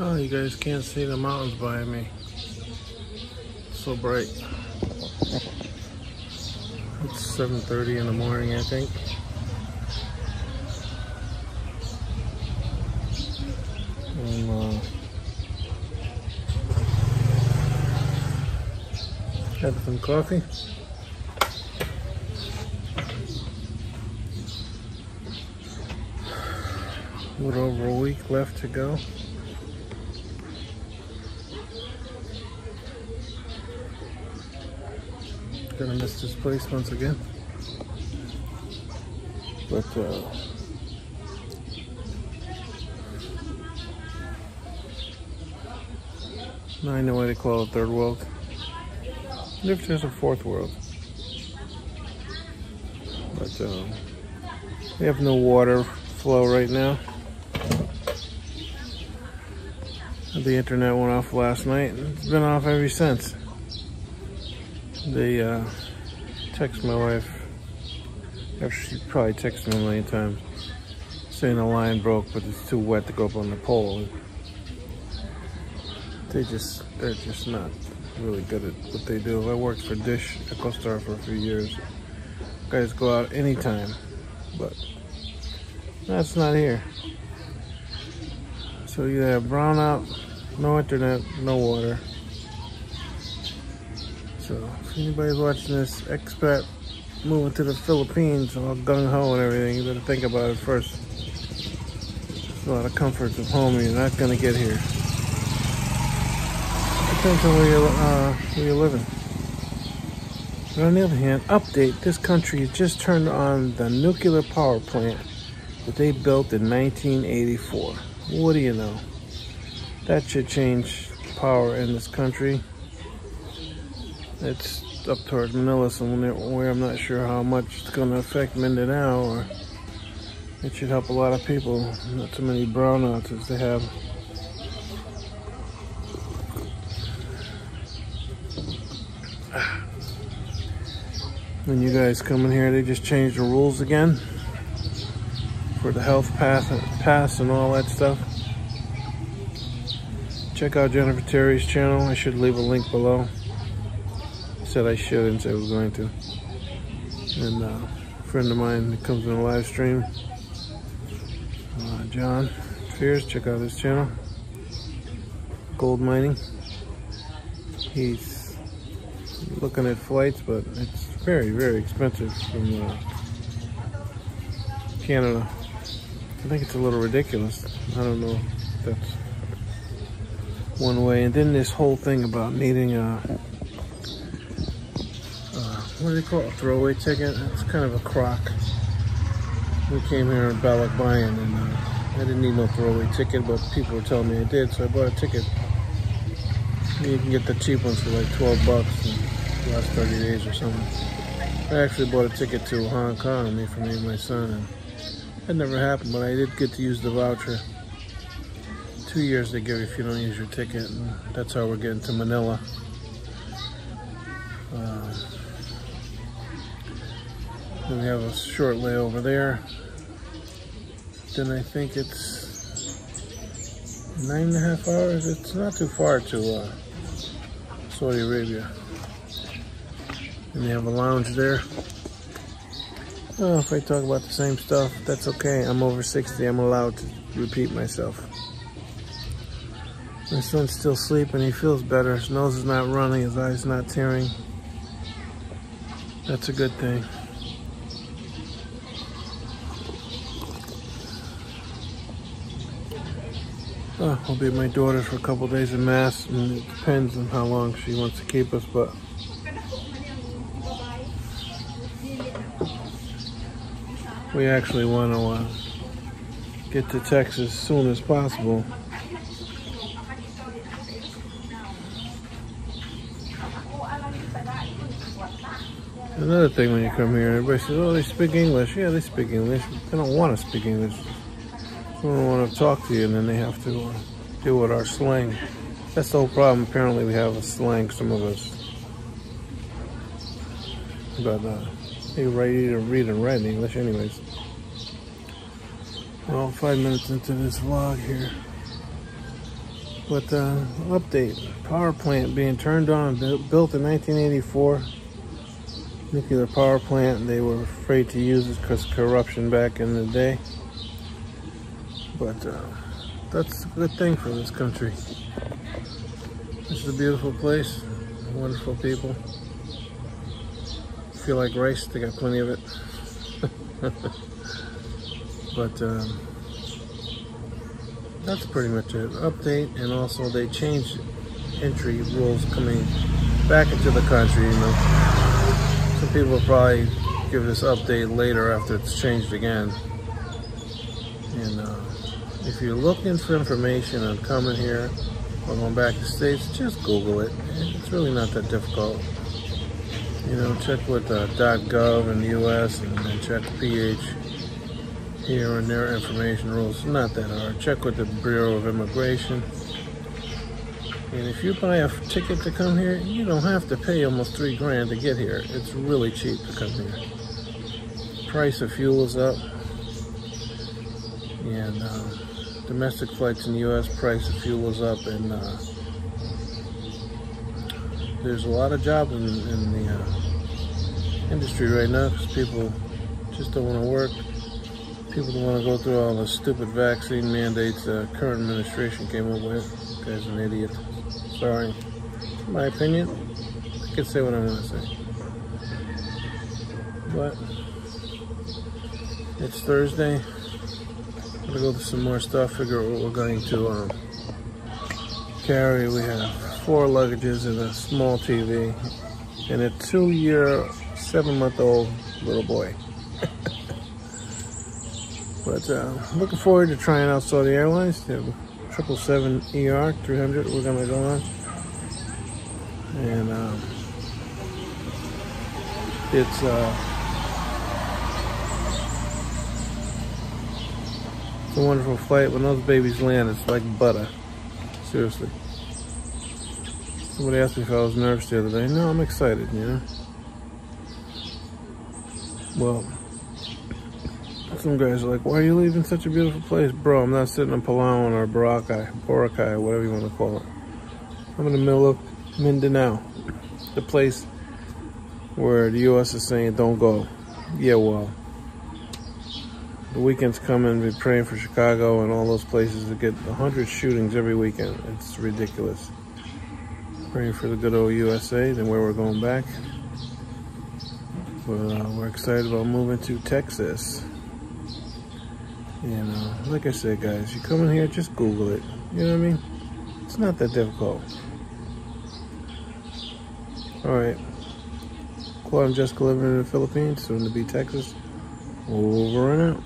Oh, you guys can't see the mountains behind me. It's so bright. It's 7.30 in the morning, I think. And, uh, had some coffee. A little over a week left to go. Gonna miss this place once again. But uh, I know why they call it third world. If there's a fourth world. But um, we have no water flow right now. The internet went off last night and it's been off ever since. They uh, text my wife she probably texted me a million times saying the line broke but it's too wet to go up on the pole. They just, they're just not really good at what they do. I worked for Dish EchoStar for a few years. Guys go out anytime, but that's not here. So you have brownout, no internet, no water. So if anybody's watching this expat moving to the Philippines, all gung ho and everything, you better think about it first. There's a lot of comforts of home you're not gonna get here. Depends on where you're, uh, where you're living. But on the other hand, update, this country just turned on the nuclear power plant that they built in 1984. What do you know? That should change power in this country. It's up towards Manila somewhere where I'm not sure how much it's going to affect Mindanao or it should help a lot of people. Not too many brownouts as they have. When you guys come in here, they just changed the rules again for the health pass, pass and all that stuff. Check out Jennifer Terry's channel. I should leave a link below. Said I should and said I was going to. And uh, a friend of mine that comes in a live stream, uh, John Fears, check out his channel. Gold mining. He's looking at flights, but it's very, very expensive from uh, Canada. I think it's a little ridiculous. I don't know that's one way. And then this whole thing about needing a, what do they call it, a throwaway ticket? It's kind of a crock. We came here in Balikbayan and uh, I didn't need no throwaway ticket, but people were telling me I did, so I bought a ticket. You can get the cheap ones for like 12 bucks in the last 30 days or something. I actually bought a ticket to Hong Kong, me for me and my son, and that never happened, but I did get to use the voucher. Two years they give you if you don't use your ticket, and that's how we're getting to Manila. Uh, then we have a short layover there. Then I think it's nine and a half hours. It's not too far to uh, Saudi Arabia. And they have a lounge there. Oh, if I talk about the same stuff, that's okay. I'm over 60. I'm allowed to repeat myself. My son's still sleeping. He feels better. His nose is not running. His eyes not tearing. That's a good thing. Oh, I'll be at my daughter for a couple days in Mass, and it depends on how long she wants to keep us, but we actually want to uh, get to Texas as soon as possible. Another thing when you come here, everybody says, oh, they speak English. Yeah, they speak English. They don't want to speak English. They don't want to talk to you, and then they have to uh, deal with our slang. That's the whole problem. Apparently, we have a slang, some of us. But uh, they write, either read and write in English anyways. Well, five minutes into this vlog here. But uh, update, power plant being turned on, built in 1984. Nuclear power plant, they were afraid to use it because corruption back in the day. But uh, that's a good thing for this country. This is a beautiful place, wonderful people. Feel like rice, they got plenty of it. but um, that's pretty much it. Update, and also they changed entry rules coming back into the country, you know. Some people will probably give this update later after it's changed again. And uh, if you're looking for information on coming here or going back to the States, just Google it. It's really not that difficult. You know, check with uh, .gov in the US and then check PH here and there information rules. Not that hard. Check with the Bureau of Immigration. And if you buy a ticket to come here, you don't have to pay almost three grand to get here. It's really cheap to come here. Price of fuel is up. And uh, domestic flights in the U.S. price of fuel is up. And uh, there's a lot of jobs in, in the uh, industry right now because people just don't want to work. People don't want to go through all the stupid vaccine mandates the current administration came up with. Guy's an idiot. Sorry. My opinion. I can say what I want to say. But it's Thursday. Go through some more stuff, figure out what we're going to um, carry. We have four luggages and a small TV and a two-year, seven-month-old little boy. but uh, looking forward to trying out Saudi Airlines. They have 777 ER 300 we're gonna go on. And um, it's uh, a wonderful flight. When those babies land, it's like butter. Seriously. Somebody asked me if I was nervous the other day. No, I'm excited, you know. Well, some guys are like, why are you leaving such a beautiful place? Bro, I'm not sitting in Palawan or Boracay, Boracay, whatever you want to call it. I'm in the middle of Mindanao, the place where the U.S. is saying don't go. Yeah, well, the weekend's coming. Be praying for Chicago and all those places to get 100 shootings every weekend. It's ridiculous praying for the good old USA, then where we're going back. But uh, we're excited about moving to Texas. And uh, like I said, guys, you come in here, just Google it. You know what I mean? It's not that difficult. All right. Claude and Jessica living in the Philippines, soon to be Texas. Over and out.